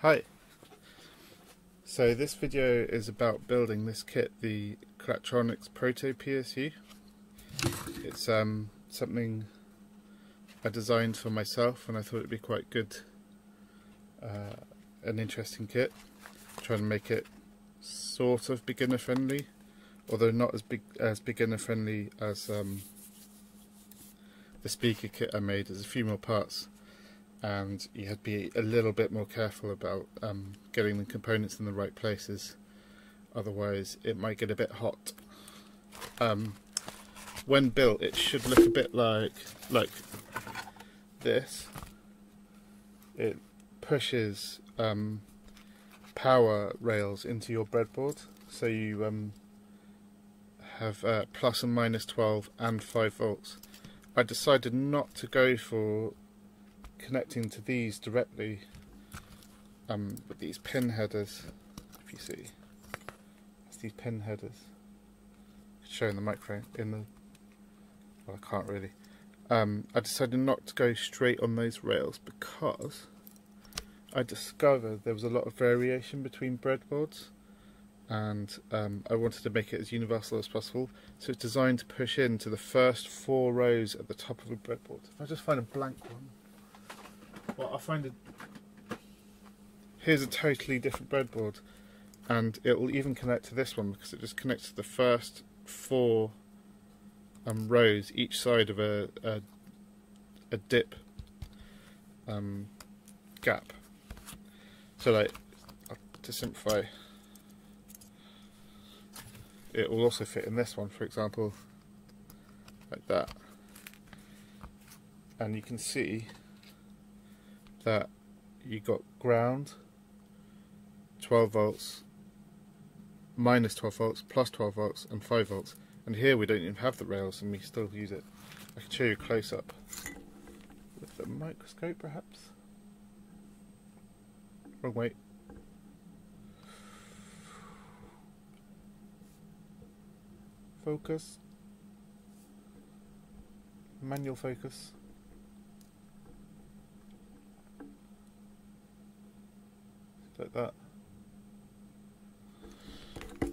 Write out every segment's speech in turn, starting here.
Hi. So this video is about building this kit, the Clacktronics Proto PSU. It's um, something I designed for myself and I thought it'd be quite good, uh, an interesting kit. Trying to make it sort of beginner friendly, although not as big as beginner friendly as um, the speaker kit I made. There's a few more parts and you had to be a little bit more careful about um, getting the components in the right places. Otherwise it might get a bit hot. Um, when built it should look a bit like like this. It pushes um, power rails into your breadboard. So you um, have uh, plus and minus 12 and 5 volts. I decided not to go for connecting to these directly um, with these pin headers, if you see. It's these pin headers. Showing the micro in the. Well, I can't really. Um, I decided not to go straight on those rails because I discovered there was a lot of variation between breadboards and um, I wanted to make it as universal as possible. So it's designed to push into the first four rows at the top of a breadboard. If I just find a blank one. Well, I find it. Here's a totally different breadboard, and it will even connect to this one because it just connects to the first four um, rows each side of a a, a dip um, gap. So, like, to simplify, it will also fit in this one, for example, like that. And you can see that you got ground 12 volts minus 12 volts plus 12 volts and 5 volts. And here we don't even have the rails and we still use it. I can show you close up with the microscope perhaps. Wrong way. Focus. Manual focus like that.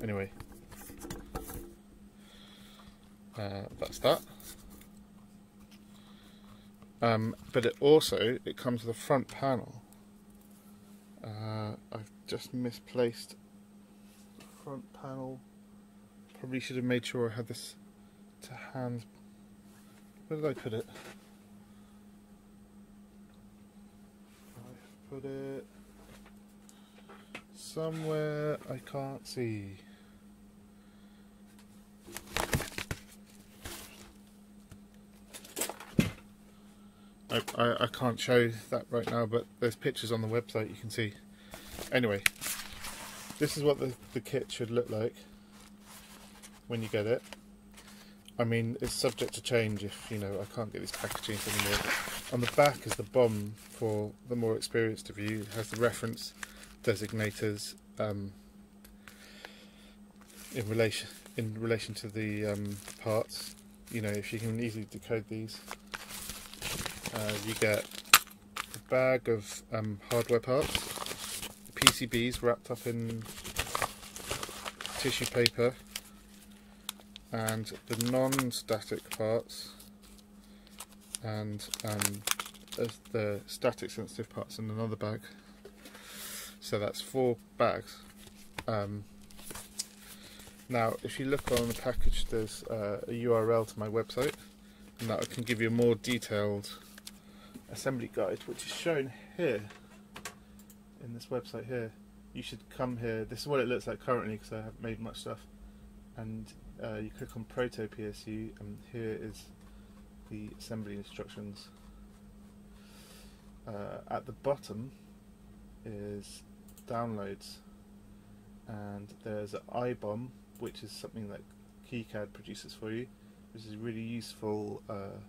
Anyway, uh, that's that. Um, but it also it comes with a front panel. Uh, I've just misplaced the front panel. Probably should have made sure I had this to hand. Where did I put it? I put it somewhere I can't see. I, I, I, can't show that right now, but there's pictures on the website you can see. Anyway, this is what the, the kit should look like when you get it. I mean, it's subject to change if, you know, I can't get these packaging anymore. On the back is the BOM for the more experienced of you. It has the reference designators um, in relation in relation to the um, parts. You know, if you can easily decode these, uh, you get a bag of um, hardware parts, PCBs wrapped up in tissue paper, and the non-static parts, and um, the static sensitive parts in another bag. So that's four bags. Um, now, if you look on the package, there's uh, a URL to my website, and that can give you a more detailed assembly guide, which is shown here in this website here. You should come here. This is what it looks like currently because I haven't made much stuff. And uh, you click on Proto PSU, and here is the assembly instructions. Uh, at the bottom is downloads. And there's an IBOM which is something that KiCad produces for you which is a really useful uh,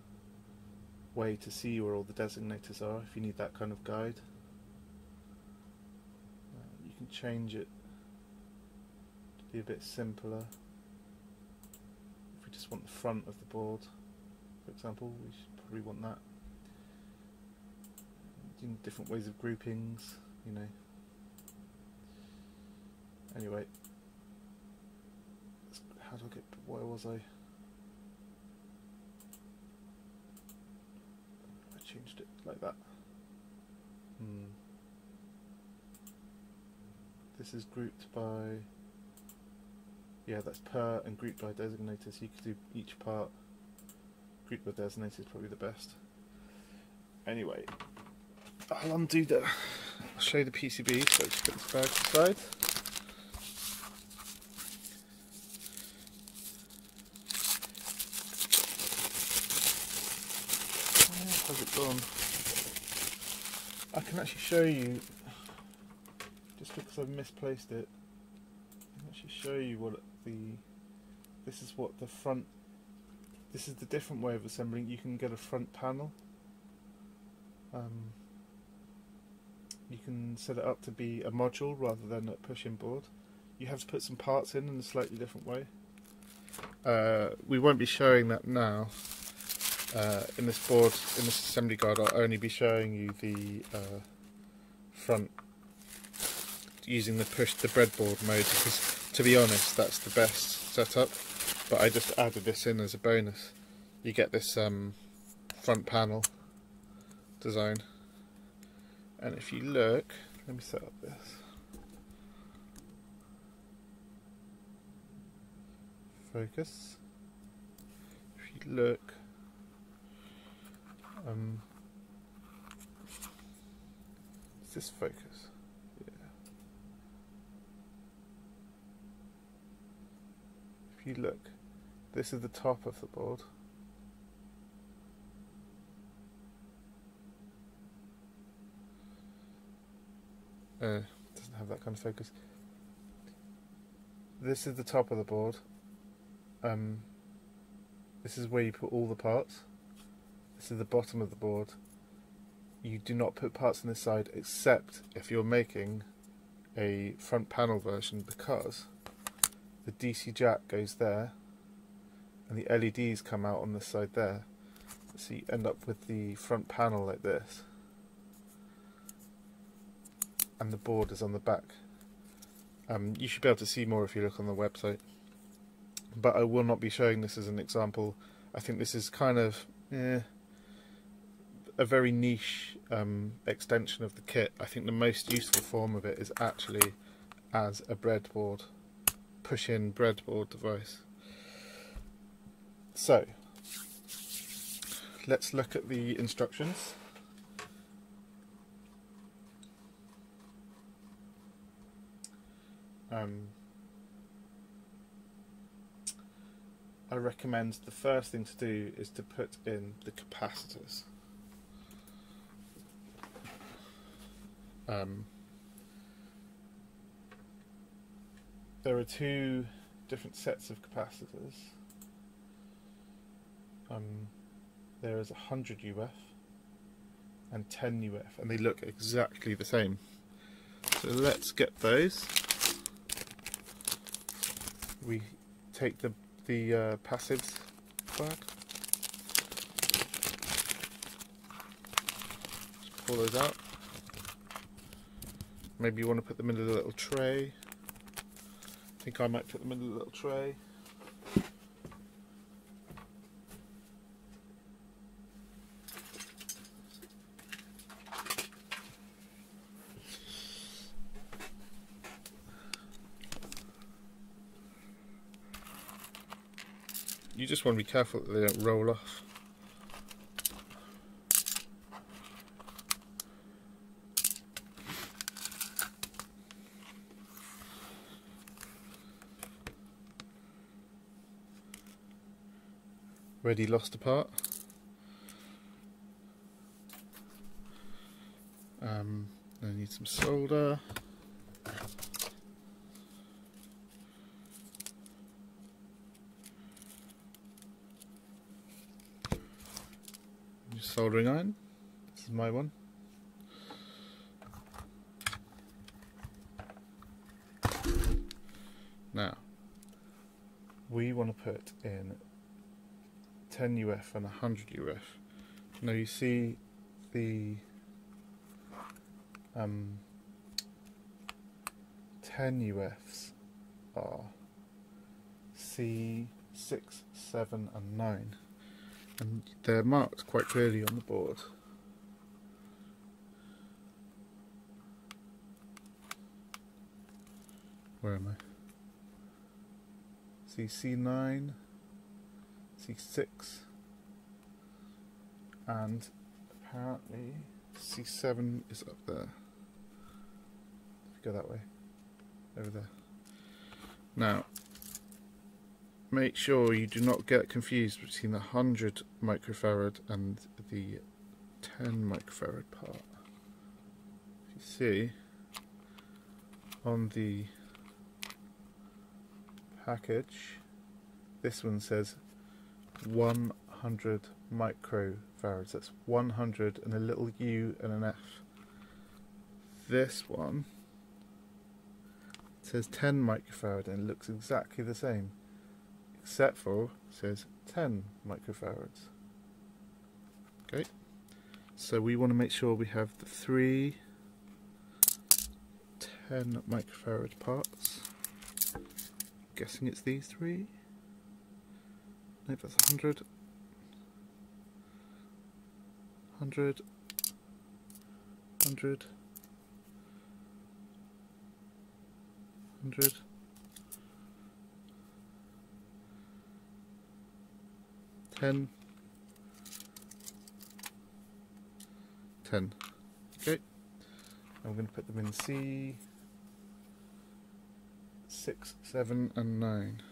way to see where all the designators are if you need that kind of guide. Uh, you can change it to be a bit simpler. If we just want the front of the board for example we should probably want that. Different ways of groupings you know Anyway, how do I get? Where was I? I changed it like that. Hmm. This is grouped by. Yeah, that's per and grouped by designator. So you could do each part. Grouped by designator is probably the best. Anyway, I'll undo the. I'll show you the PCB. So just put this bag aside. How's it gone? I can actually show you, just because I've misplaced it, I can actually show you what the, this is what the front, this is the different way of assembling. You can get a front panel. Um, you can set it up to be a module rather than a push-in board. You have to put some parts in in a slightly different way. Uh, we won't be showing that now. Uh, in this board, in this assembly guide, I'll only be showing you the uh, front using the push the breadboard mode because, to be honest, that's the best setup. But I just added this in as a bonus. You get this um, front panel design, and if you look, let me set up this. Focus. If you look um, is this focus? Yeah. If you look, this is the top of the board. Uh, doesn't have that kind of focus. This is the top of the board. Um, this is where you put all the parts. Is the bottom of the board. You do not put parts on this side except if you're making a front panel version because the DC jack goes there and the LEDs come out on this side there. So you end up with the front panel like this and the board is on the back. Um, you should be able to see more if you look on the website. But I will not be showing this as an example. I think this is kind of, eh, a very niche um, extension of the kit. I think the most useful form of it is actually as a breadboard, push-in breadboard device. So, let's look at the instructions. Um, I recommend the first thing to do is to put in the capacitors. Um, there are two different sets of capacitors. Um, there is 100 UF and 10 UF, and they look exactly the same. So let's get those. We take the the uh, passives back. Just pull those out. Maybe you want to put them in a little tray. I think I might put them in a little tray. You just want to be careful that they don't roll off. Ready lost apart. Um, I need some solder. soldering iron. This is my one. Now, we want to put in 10 UF and 100 UF. Now you see the um, 10 UFs are C6, 7 and 9 and they're marked quite clearly on the board. Where am I? See C9, C6 and apparently C7 is up there. Go that way. Over there. Now, make sure you do not get confused between the 100 microfarad and the 10 microfarad part. If you see, on the package, this one says 100 microfarads. That's 100 and a little u and an f. This one says 10 microfarad and looks exactly the same except for says 10 microfarads okay so we want to make sure we have the three 10 microfarad parts guessing it's these three no that's 100 100 100 hundred. Ten. Ten. Okay. I'm going to put them in C. Six, seven, and nine.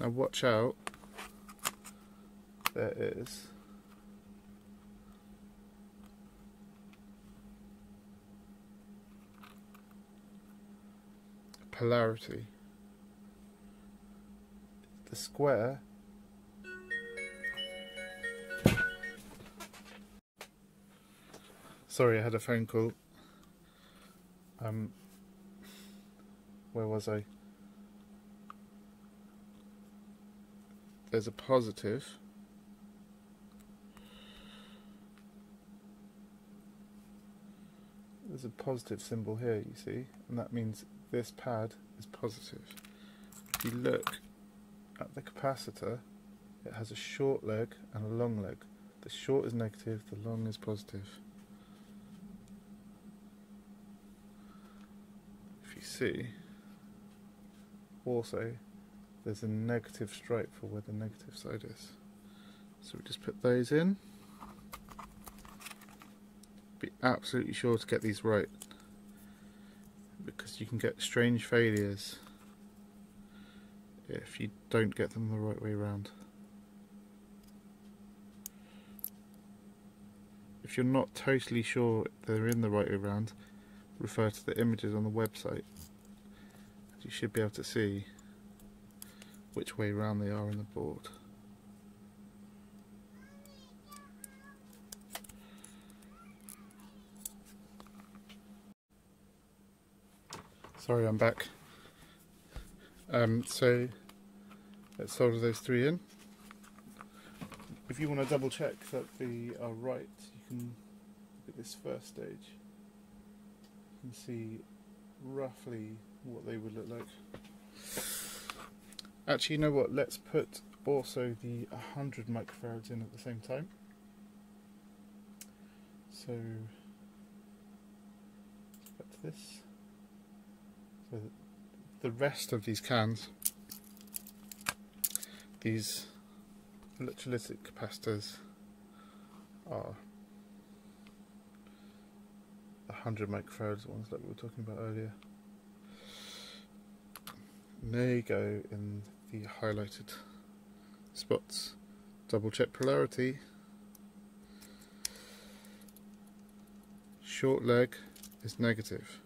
Now watch out, there is a polarity. The square Sorry, I had a phone call. Um, where was I? There's a positive. There's a positive symbol here you see and that means this pad is positive. If you look at the capacitor it has a short leg and a long leg. The short is negative the long is positive. If you see also there's a negative stripe for where the negative side is. So we just put those in. Be absolutely sure to get these right because you can get strange failures if you don't get them the right way around. If you're not totally sure they're in the right way around, refer to the images on the website. You should be able to see which way round they are on the board. Sorry, I'm back. Um, so let's solder those three in. If you want to double check that they are right, you can look at this first stage. You can see roughly what they would look like. Actually, you know what? Let's put also the 100 microfarads in at the same time. So, back this. So the rest of these cans, these electrolytic capacitors are 100 microfarads ones that we were talking about earlier. And they go in the highlighted spots. Double check polarity. Short leg is negative.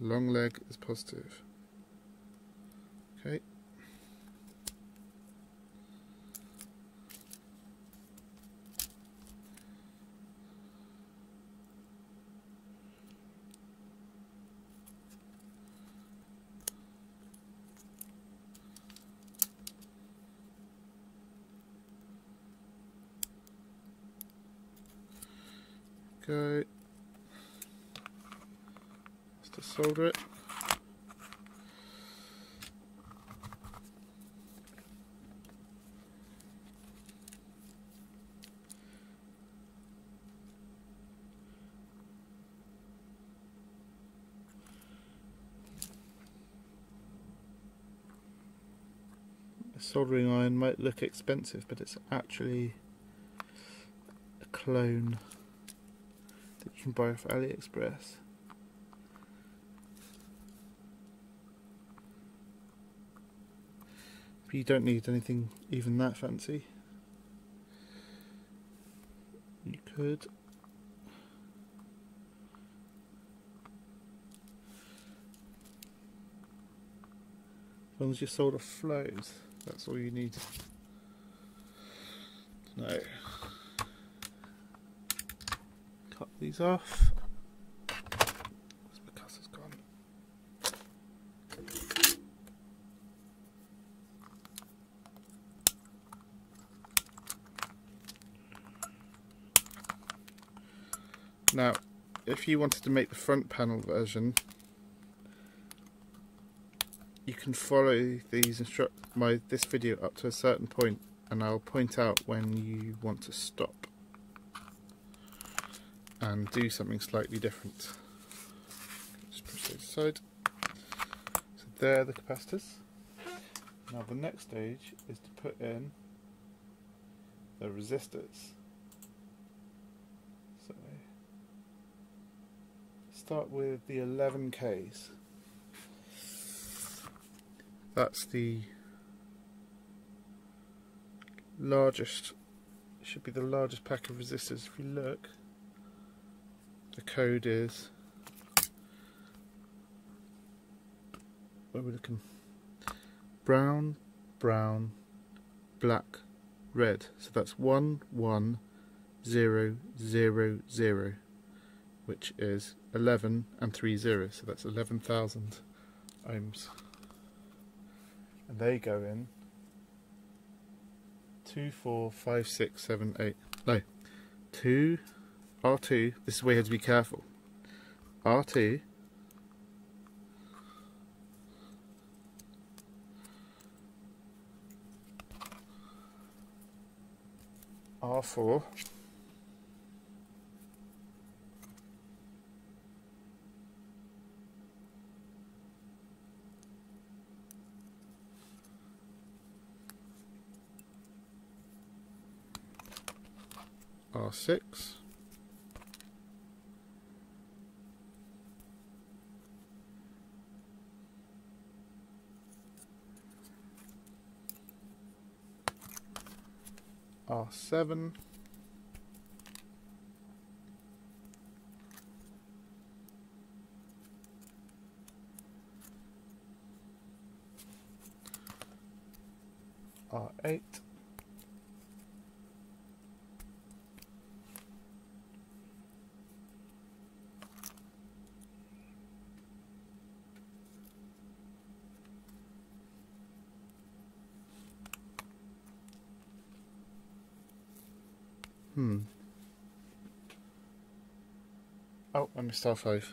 Long leg is positive. Just it. A soldering iron might look expensive, but it's actually a clone that you can buy off AliExpress. You don't need anything even that fancy. You could As long as your solder flows, that's all you need. No. Cut these off. Where's my cutter's gone? Now, if you wanted to make the front panel version, you can follow these instruct my this video up to a certain point and I'll point out when you want to stop and do something slightly different. Just push those aside. So there are the capacitors. Now the next stage is to put in the resistors. So start with the 11Ks. That's the largest, should be the largest pack of resistors. If you look, the code is, where are we looking? Brown, brown, black, red. So that's 11000, which is 11 and 3 zeros. So that's 11,000 ohms and they go in two, four, five, six, seven, eight. No, two, R2. This is where you have to be careful. R2. R4. R6 R7 R8 Hmm. Oh, I missed R5.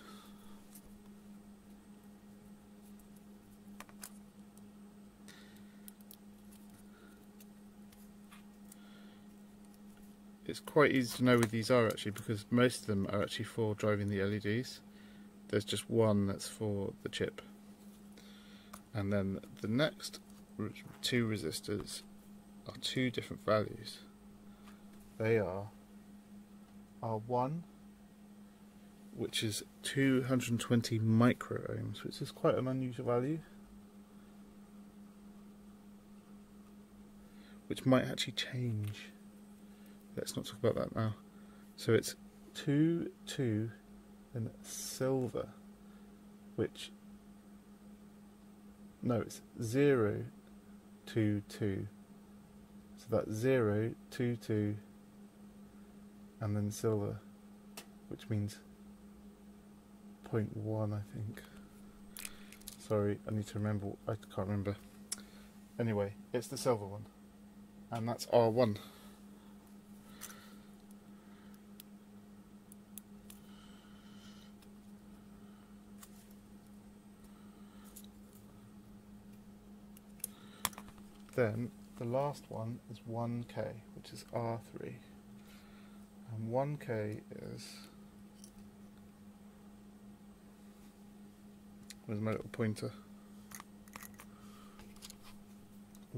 It's quite easy to know where these are actually because most of them are actually for driving the LEDs. There's just one that's for the chip. And then the next two resistors are two different values. They are R1, which is 220 micro ohms, which is quite an unusual value. Which might actually change. Let's not talk about that now. So it's 2, 2, and silver, which, no, it's 0, 2, 2. So that's 0, 2, 2, and then silver, which means 0.1 I think. Sorry, I need to remember, I can't remember. Anyway, it's the silver one, and that's R1. Then the last one is 1K, which is R3. And 1k is. Where's my little pointer?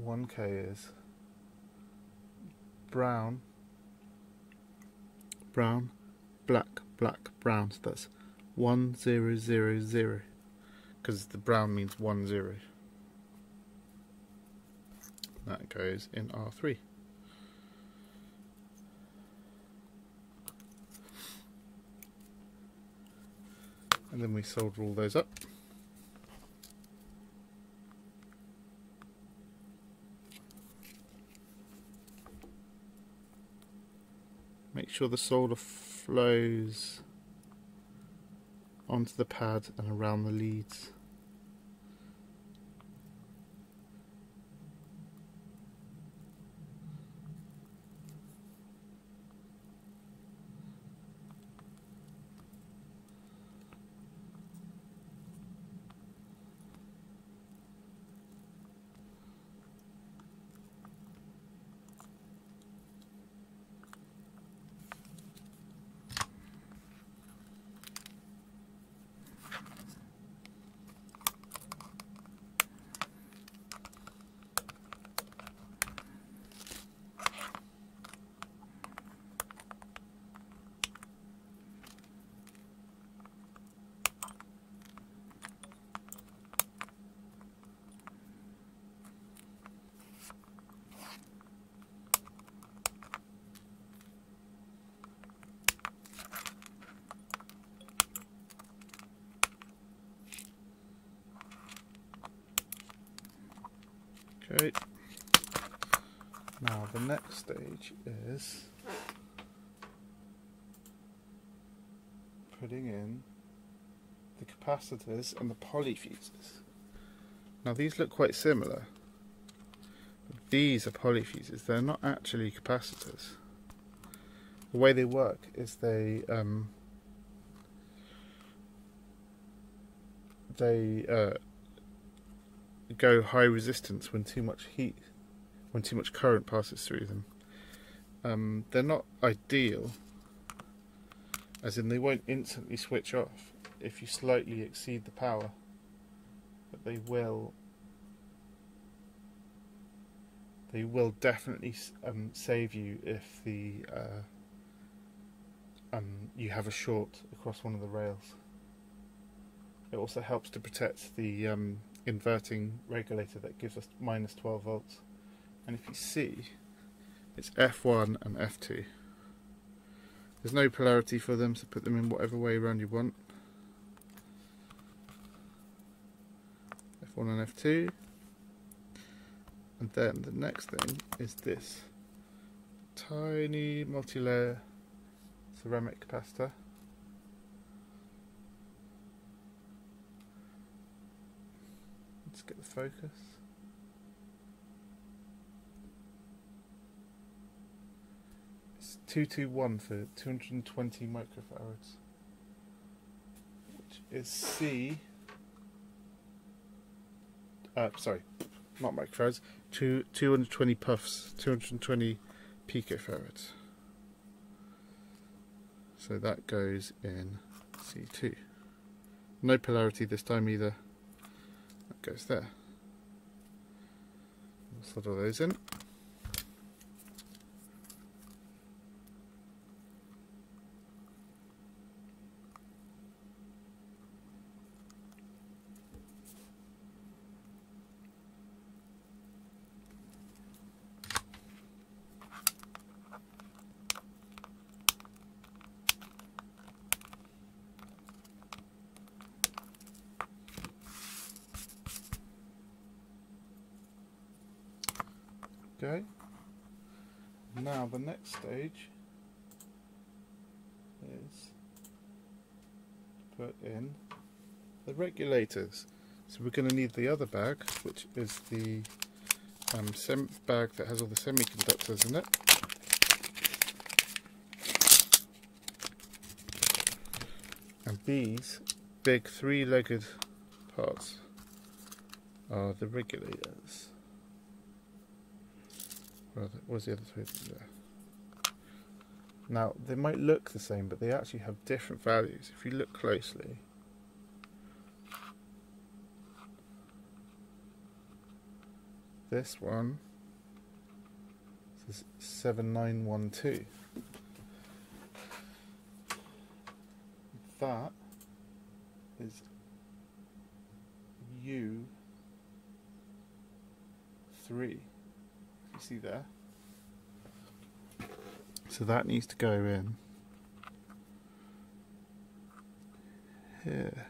1k is brown, brown, black, black, brown. So that's 1000 because the brown means 1 0. That goes in R3. And then we solder all those up. Make sure the solder flows onto the pad and around the leads. Okay. Now the next stage is putting in the capacitors and the polyfuses. Now these look quite similar. These are polyfuses, they're not actually capacitors. The way they work is they um, they uh, go high resistance when too much heat, when too much current passes through them. Um, they're not ideal, as in they won't instantly switch off if you slightly exceed the power, but they will. They will definitely um, save you if the uh, um, you have a short across one of the rails. It also helps to protect the um, inverting regulator that gives us minus 12 volts. And if you see, it's F1 and F2. There's no polarity for them, so put them in whatever way around you want. F1 and F2. And then the next thing is this tiny multi-layer ceramic capacitor. Let's get the focus. It's 221 for 220 microfarads, which is C. Uh, sorry, not microfarads, two, 220 puffs, 220 picofarads. So that goes in C2. No polarity this time either That goes there. Slot all next stage is put in the regulators. So we're going to need the other bag, which is the um, bag that has all the semiconductors in it. And these big three-legged parts are the regulators. Where's the other three? There. Now, they might look the same, but they actually have different values. If you look closely, this one says 7912. That is U3. You see there? So that needs to go in here.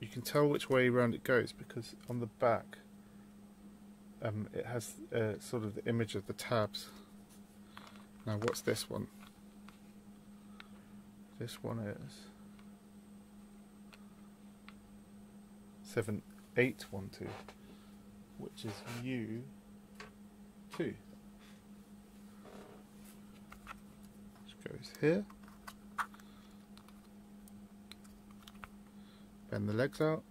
You can tell which way around it goes because on the back um, it has uh, sort of the image of the tabs. Now what's this one? This one is 7812 which is U2. Which goes here. Bend the legs out.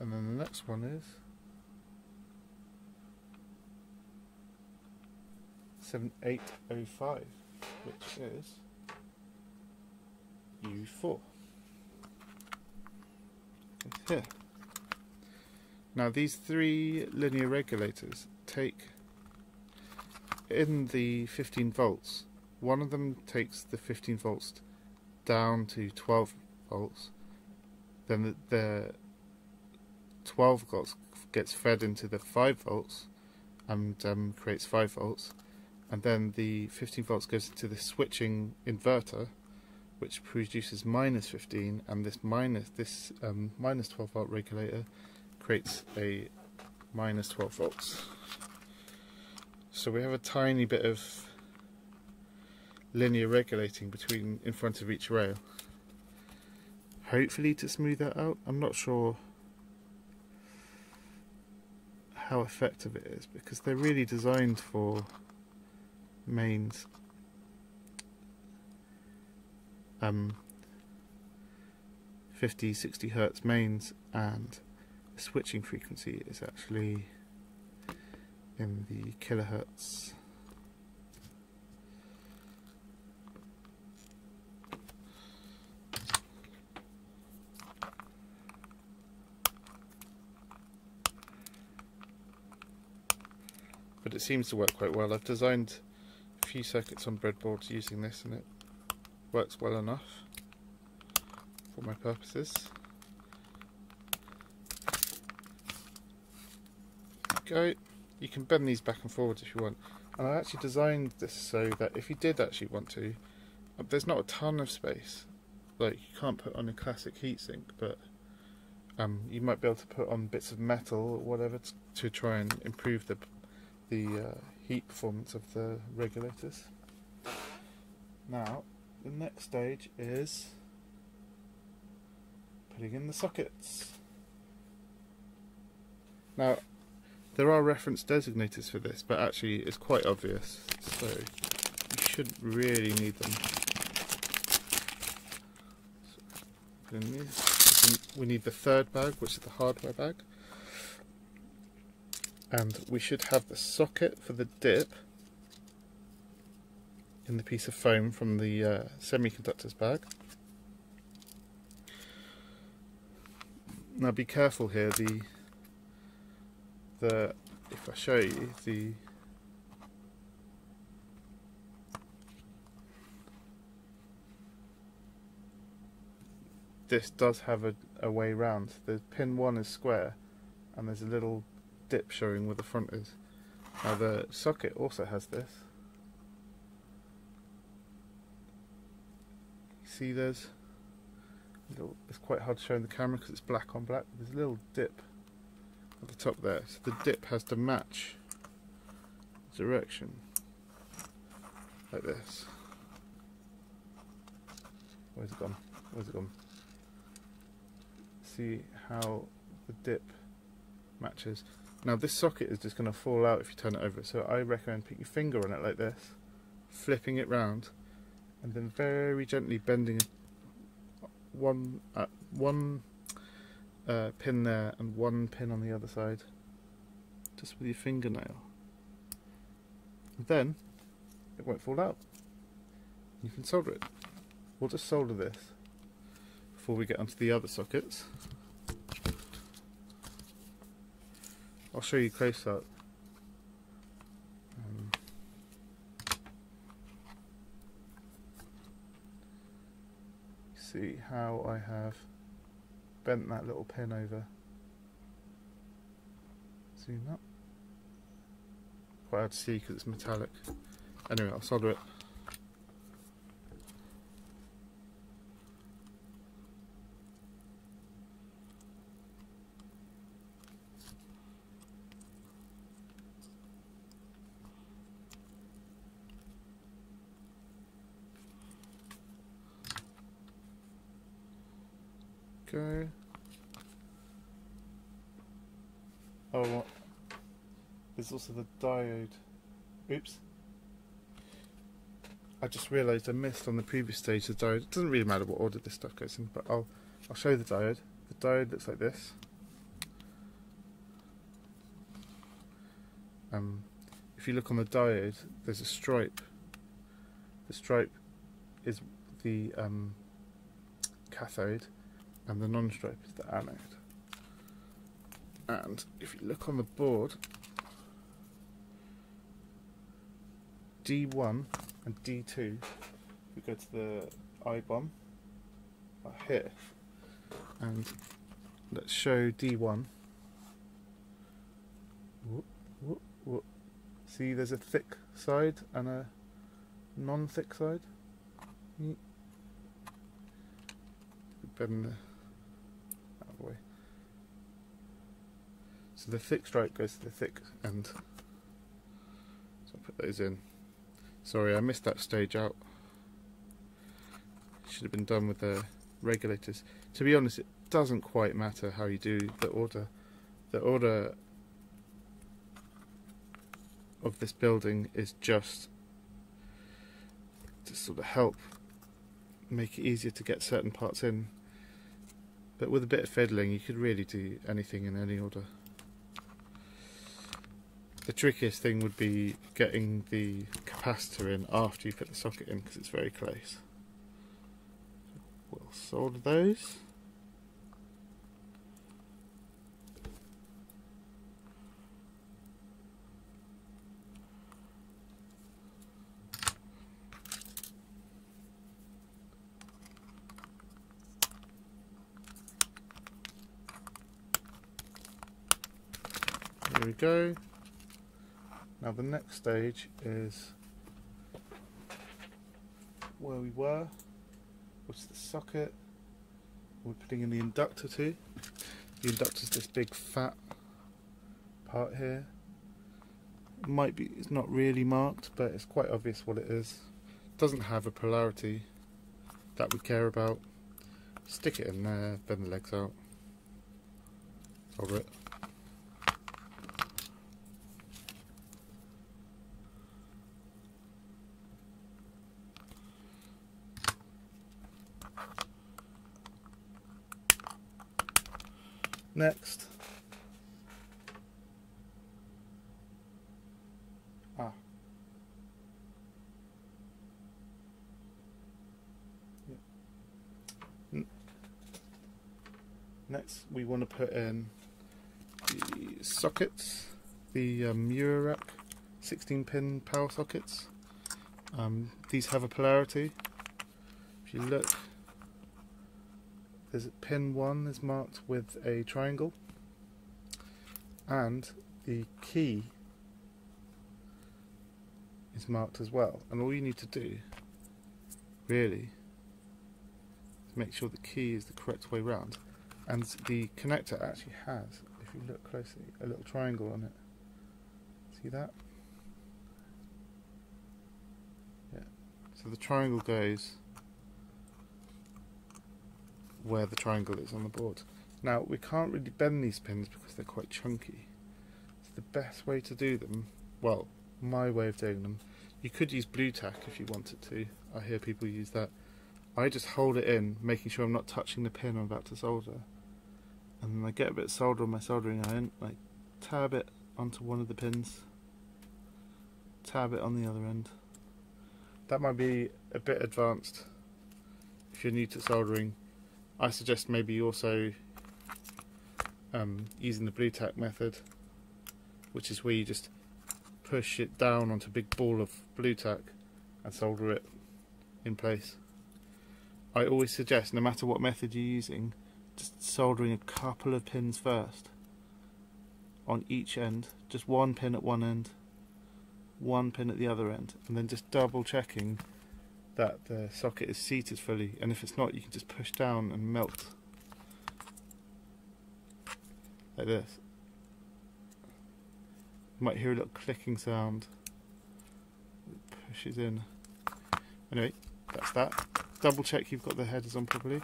And then the next one is 7805, which is U4. It's here. Now these three linear regulators take in the 15 volts, one of them takes the 15 volts down to 12 volts, then the, the 12 volts gets fed into the 5 volts and um, creates 5 volts, and then the 15 volts goes into the switching inverter, which produces minus 15, and this minus this um, minus 12 volt regulator creates a minus 12 volts. So we have a tiny bit of linear regulating between in front of each rail. Hopefully to smooth that out. I'm not sure how effective it is because they're really designed for mains um 50 60 hertz mains and switching frequency is actually in the kilohertz. But it seems to work quite well. I've designed a few circuits on breadboards using this and it works well enough for my purposes. Go. You can bend these back and forwards if you want. And I actually designed this so that if you did actually want to, uh, there's not a ton of space. Like you can't put on a classic heatsink, but um, you might be able to put on bits of metal or whatever to try and improve the the uh, heat performance of the regulators. Now, the next stage is putting in the sockets. Now, there are reference designators for this, but actually it's quite obvious, so you shouldn't really need them. we need the third bag, which is the hardware bag. And we should have the socket for the dip in the piece of foam from the uh, semiconductors bag. Now be careful here, the the if I show you the this does have a, a way round. The pin one is square and there's a little dip showing where the front is. Now the socket also has this. See there's little, it's quite hard to show in the camera because it's black on black. There's a little dip at the top there. So the dip has to match direction like this. Where's it gone? Where's it gone? See how the dip matches. Now this socket is just going to fall out if you turn it over, so I recommend put your finger on it like this, flipping it round, and then very gently bending one at one uh, pin there and one pin on the other side, just with your fingernail. And then it won't fall out. You can solder it. We'll just solder this before we get onto the other sockets. I'll show you close up. Um, see how I have bent that little pin over. Zoom up. Quite hard to see because it's metallic. Anyway, I'll solder it. Go. Oh, there's also the diode. Oops. I just realised I missed on the previous stage the diode. It doesn't really matter what order this stuff goes in, but I'll I'll show the diode. The diode looks like this. Um, if you look on the diode, there's a stripe. The stripe is the um, cathode, and the non-stripe is the anode. And if you look on the board, D1 and D2, we go to the IBOM are here, and let's show D1. Whoop, whoop, whoop. See, there's a thick side and a non-thick side. Bend the way. The thick stripe goes to the thick end. So I'll put those in. Sorry, I missed that stage out. Should have been done with the regulators. To be honest, it doesn't quite matter how you do the order. The order of this building is just to sort of help make it easier to get certain parts in but with a bit of fiddling, you could really do anything in any order. The trickiest thing would be getting the capacitor in after you put the socket in because it's very close. We'll solder those. There we go. Now the next stage is where we were, which is the socket. We're putting in the inductor to. The inductor is this big fat part here. It might be, it's not really marked, but it's quite obvious what it is. It doesn't have a polarity that we care about. Stick it in there, bend the legs out. Solder it. Next. Ah. Next, we want to put in the sockets, the um, Eurorack 16 pin power sockets. Um, these have a polarity. If you look, there's pin 1 is marked with a triangle. And the key is marked as well. And all you need to do really is make sure the key is the correct way round. And the connector actually has if you look closely a little triangle on it. See that? Yeah. So the triangle goes where the triangle is on the board. Now we can't really bend these pins because they're quite chunky. So the best way to do them, well, my way of doing them, you could use Blu Tack if you wanted to. I hear people use that. I just hold it in, making sure I'm not touching the pin I'm about to solder. And then I get a bit of solder on my soldering iron, I tab it onto one of the pins, tab it on the other end. That might be a bit advanced if you're new to soldering. I suggest maybe also um, using the Blu Tack method, which is where you just push it down onto a big ball of Blu Tack and solder it in place. I always suggest, no matter what method you're using, just soldering a couple of pins first on each end, just one pin at one end, one pin at the other end, and then just double checking that the socket is seated fully. And if it's not, you can just push down and melt like this. You might hear a little clicking sound. It pushes in. Anyway, that's that. Double check you've got the headers on properly.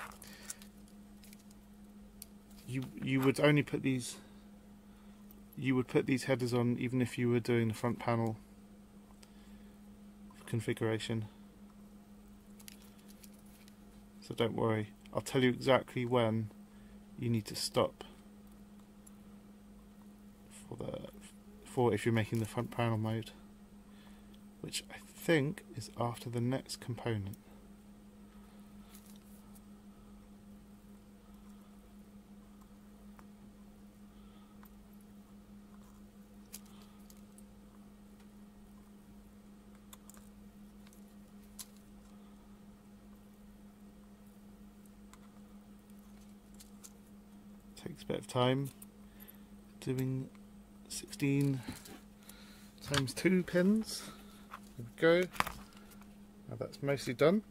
You you would only put these you would put these headers on even if you were doing the front panel configuration. So don't worry. I'll tell you exactly when you need to stop for the for if you're making the front panel mode, which I think is after the next component. Takes a bit of time doing 16 times 2 pins. There we go. Now that's mostly done.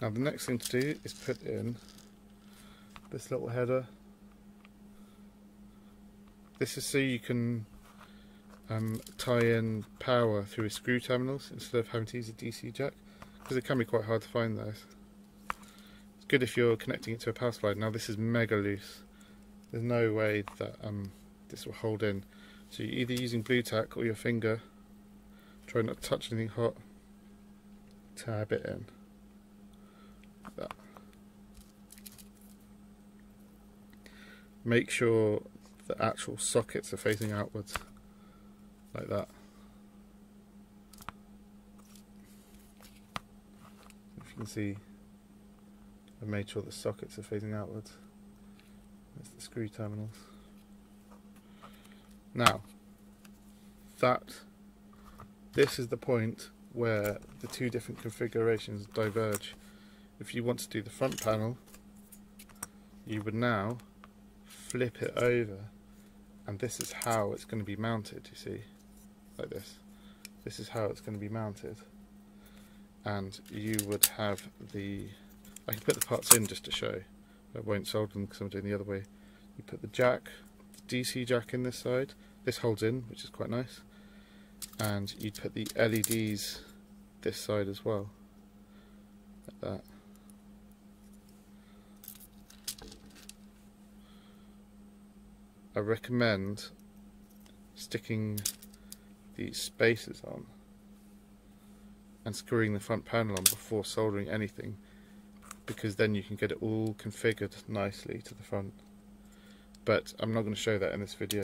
Now the next thing to do is put in this little header. This is so you can um, tie in power through a screw terminals instead of having to use a DC jack because it can be quite hard to find those. Good if you're connecting it to a power supply. Now this is mega loose there's no way that um, this will hold in. So you're either using Blu Tack or your finger, try not to touch anything hot, tab it in. Like that. Make sure the actual sockets are facing outwards, like that. If you can see, Made sure the sockets are facing outwards. There's the screw terminals. Now, that this is the point where the two different configurations diverge. If you want to do the front panel, you would now flip it over and this is how it's going to be mounted, you see, like this. This is how it's going to be mounted. And you would have the, I can put the parts in just to show. I won't solder them because I'm doing the other way. You put the jack, the DC jack in this side. This holds in, which is quite nice. And you put the LEDs this side as well. Like that. I recommend sticking the spacers on and screwing the front panel on before soldering anything because then you can get it all configured nicely to the front. But I'm not going to show that in this video.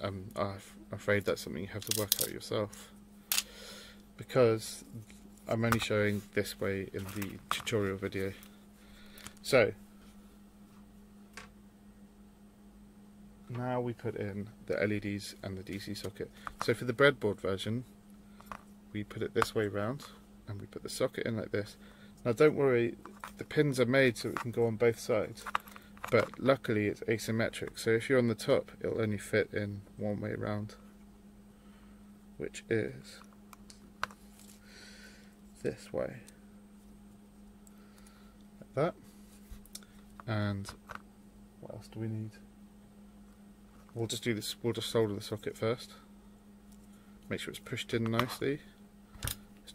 Um, I'm afraid that's something you have to work out yourself. Because I'm only showing this way in the tutorial video. So now we put in the LEDs and the DC socket. So for the breadboard version we put it this way round and we put the socket in like this now don't worry, the pins are made so it can go on both sides, but luckily it's asymmetric, so if you're on the top it'll only fit in one way round, which is this way, like that, and what else do we need? We'll just do this, we'll just solder the socket first, make sure it's pushed in nicely,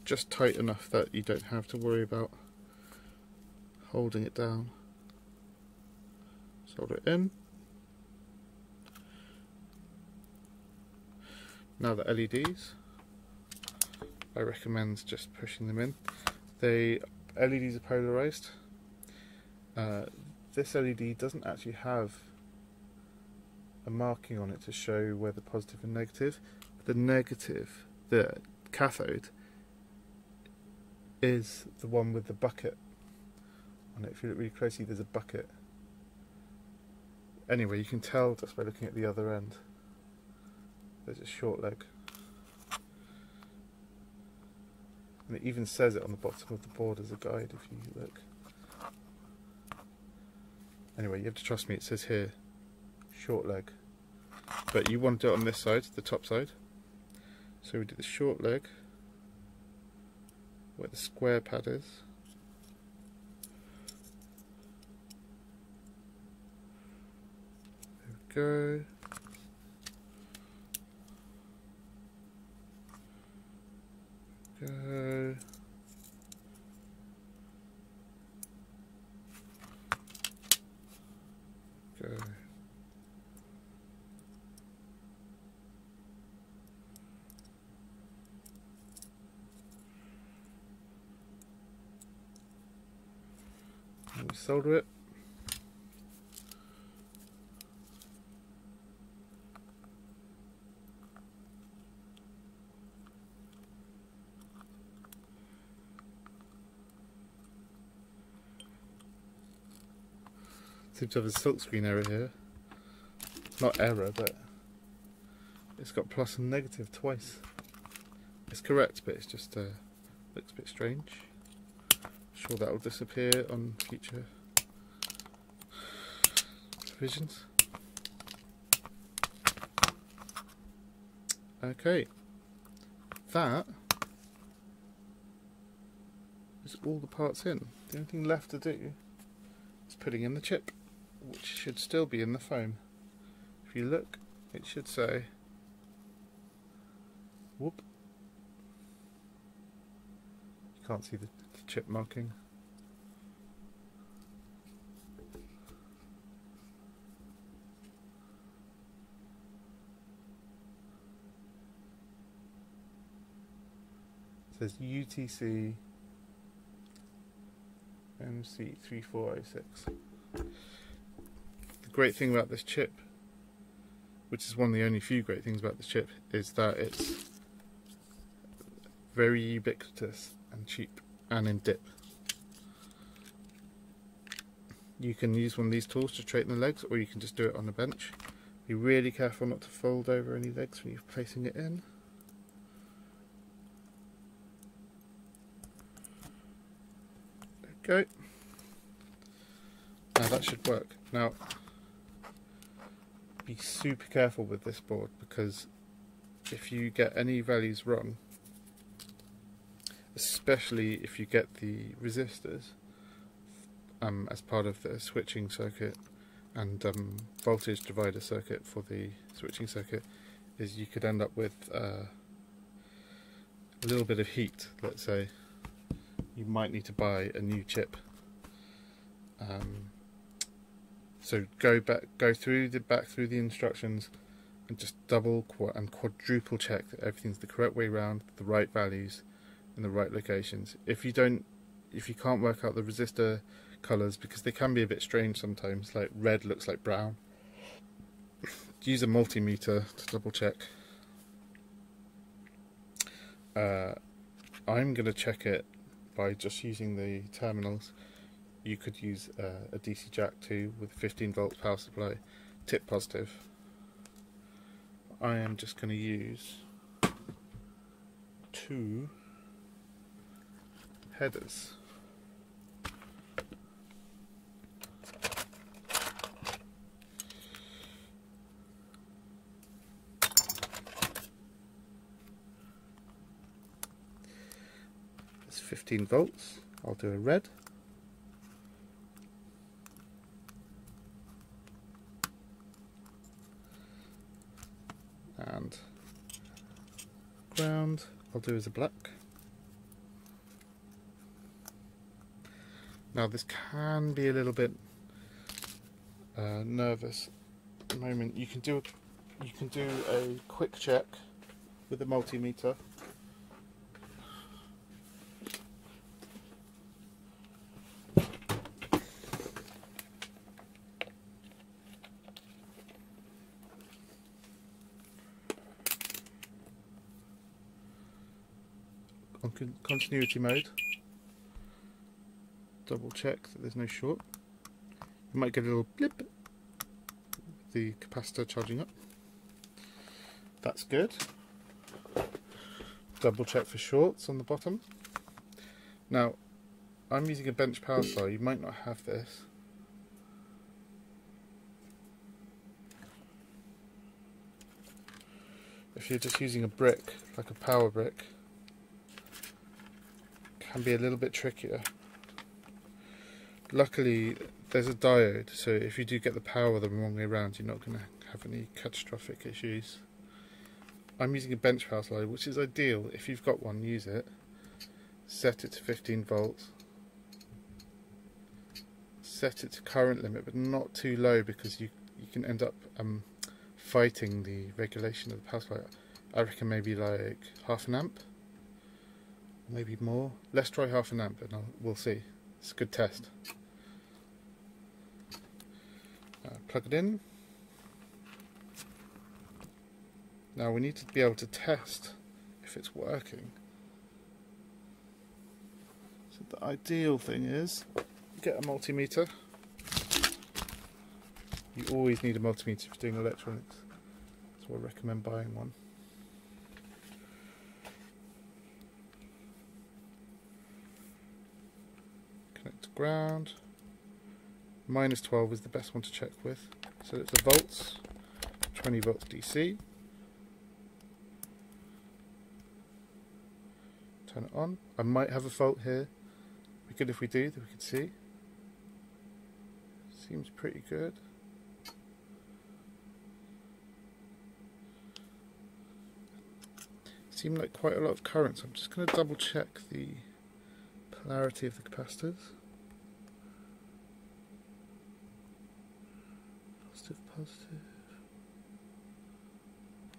just tight enough that you don't have to worry about holding it down. Solder it in. Now the LEDs, I recommend just pushing them in. The LEDs are polarized. Uh, this LED doesn't actually have a marking on it to show whether the positive and negative. The negative, the cathode, is the one with the bucket on it. If you look really closely, there's a bucket. Anyway, you can tell just by looking at the other end. There's a short leg. And it even says it on the bottom of the board as a guide if you look. Anyway, you have to trust me, it says here, short leg. But you want to do it on this side, the top side. So we do the short leg, where the square pad is. There we go. Go. And we solder it. Seems to have a silkscreen error here. Not error, but it's got plus and negative twice. It's correct, but it's just uh, looks a bit strange. Sure that will disappear on future revisions. Okay, that is all the parts in. The only thing left to do is putting in the chip which should still be in the foam. If you look, it should say, whoop. You can't see the, the chip marking. It says UTC MC3406 The great thing about this chip, which is one of the only few great things about this chip, is that it's very ubiquitous and cheap and in dip. You can use one of these tools to straighten the legs or you can just do it on the bench. Be really careful not to fold over any legs when you're placing it in. There we go. Now that should work. Now be super careful with this board because if you get any values wrong, especially if you get the resistors um, as part of the switching circuit and um, voltage divider circuit for the switching circuit, is you could end up with uh, a little bit of heat, let's say. You might need to buy a new chip. Um, so go back, go through the back through the instructions, and just double and quadruple check that everything's the correct way around, the right values, in the right locations. If you don't, if you can't work out the resistor colours because they can be a bit strange sometimes, like red looks like brown. Use a multimeter to double check. Uh, I'm going to check it by just using the terminals you could use uh, a DC jack too with 15 volt power supply, tip positive. I am just going to use two headers. It's 15 volts. I'll do a red. and ground I'll do as a black. Now this can be a little bit uh, nervous moment. You can do you can do a quick check with the multimeter. on continuity mode Double check that there's no short. You might get a little blip. The capacitor charging up. That's good. Double check for shorts on the bottom. Now, I'm using a bench power supply. You might not have this. if you're just using a brick, like a power brick, can be a little bit trickier. Luckily, there's a diode, so if you do get the power the wrong way around, you're not going to have any catastrophic issues. I'm using a bench power supply, which is ideal. If you've got one, use it. Set it to 15 volts. Set it to current limit, but not too low because you you can end up um, fighting the regulation of the power supply. I reckon maybe like half an amp, maybe more. Let's try half an amp and I'll, we'll see. It's a good test. Uh, plug it in. Now we need to be able to test if it's working. So the ideal thing is get a multimeter. You always need a multimeter for doing electronics. So I recommend buying one. Connect to ground. Minus 12 is the best one to check with. So it's a volts, 20 volts DC. Turn it on. I might have a fault here. Be good if we do, that we can see. Seems pretty good. seem like quite a lot of current, so I'm just going to double check the polarity of the capacitors. Positive.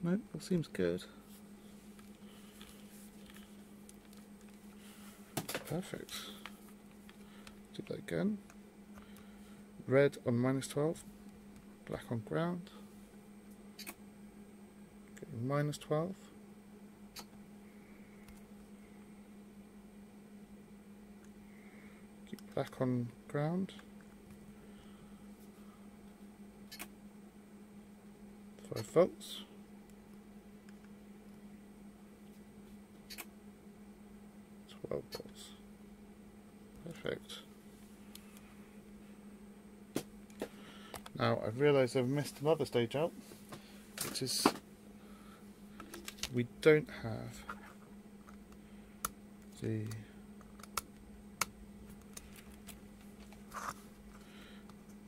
Nope, all seems good. Perfect. Do that again. Red on minus 12, black on ground. Getting minus 12. black on ground. Five volts. Twelve volts. Perfect. Now I've realised I've missed another stage out, which is we don't have the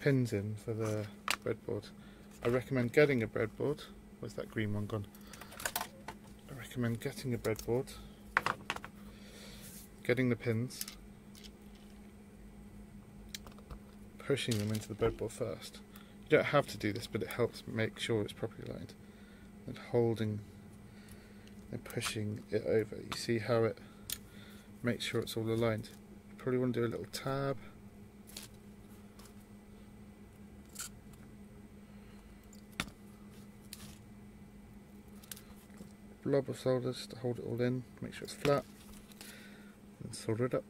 pins in for the breadboard. I recommend getting a breadboard. Where's that green one gone? I recommend getting a breadboard, getting the pins, pushing them into the breadboard first. You don't have to do this, but it helps make sure it's properly aligned. And holding and pushing it over. You see how it makes sure it's all aligned. You probably want to do a little tab blob of solders to hold it all in, make sure it's flat, and solder it up.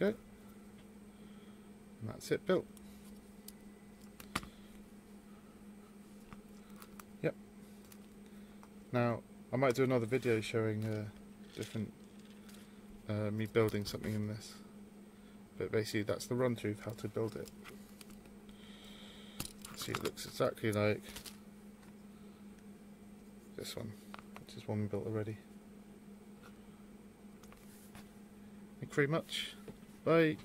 There we go. And that's it built. Now, I might do another video showing uh, different uh, me building something in this. But basically that's the run through of how to build it. See it looks exactly like this one, which is one we built already. Thank you very much. Bye.